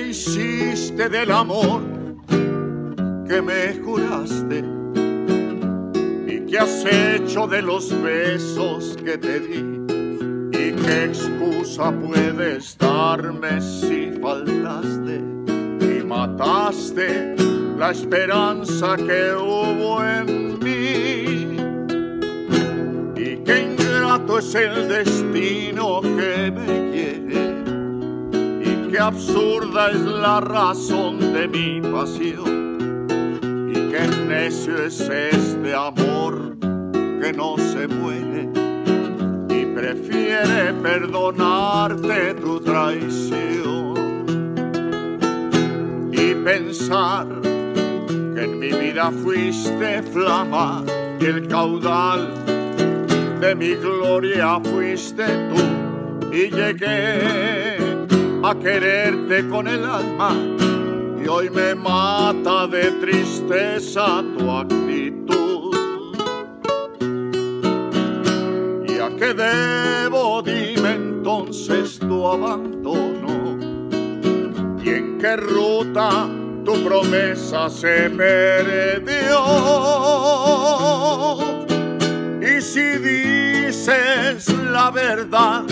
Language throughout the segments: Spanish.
fuiste del amor que me juraste y que has hecho de los besos que te di. ¿Y qué excusa puedes darme si faltaste y mataste la esperanza que hubo en mí? ¿Y qué ingrato es el destino que me llegue? Qué absurda es la razón de mi pasión y qué necio es este amor que no se muere y prefiere perdonarte tu traición y pensar que en mi vida fuiste flama y el caudal de mi gloria fuiste tú y llegué a quererte con el alma y hoy me mata de tristeza tu actitud. ¿Y a qué debo? Dime entonces tu abandono. ¿Y en qué ruta tu promesa se perdió? Y si dices la verdad,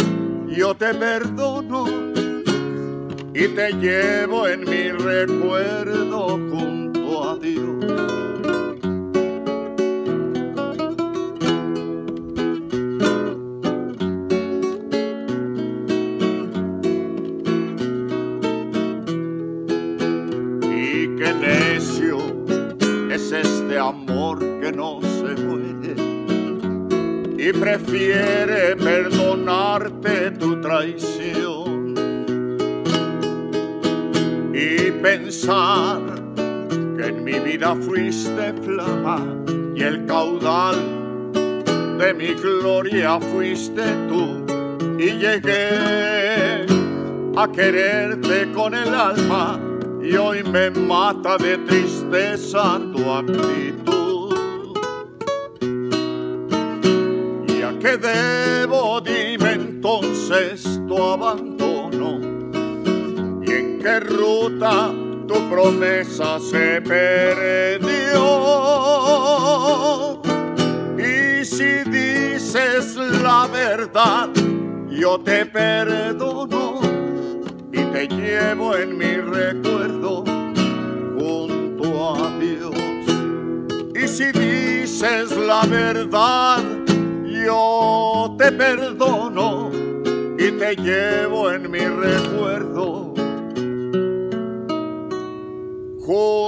yo te perdono y te llevo en mi recuerdo junto a Dios. Y qué necio es este amor que no se muere y prefiere perdonarte tu traición pensar que en mi vida fuiste flama y el caudal de mi gloria fuiste tú y llegué a quererte con el alma y hoy me mata de tristeza tu actitud. ¿Y a qué? Qué ruta tu promesa se perdió. Y si dices la verdad, yo te perdono y te llevo en mi recuerdo junto a Dios. Y si dices la verdad, yo te perdono y te llevo en mi recuerdo Go!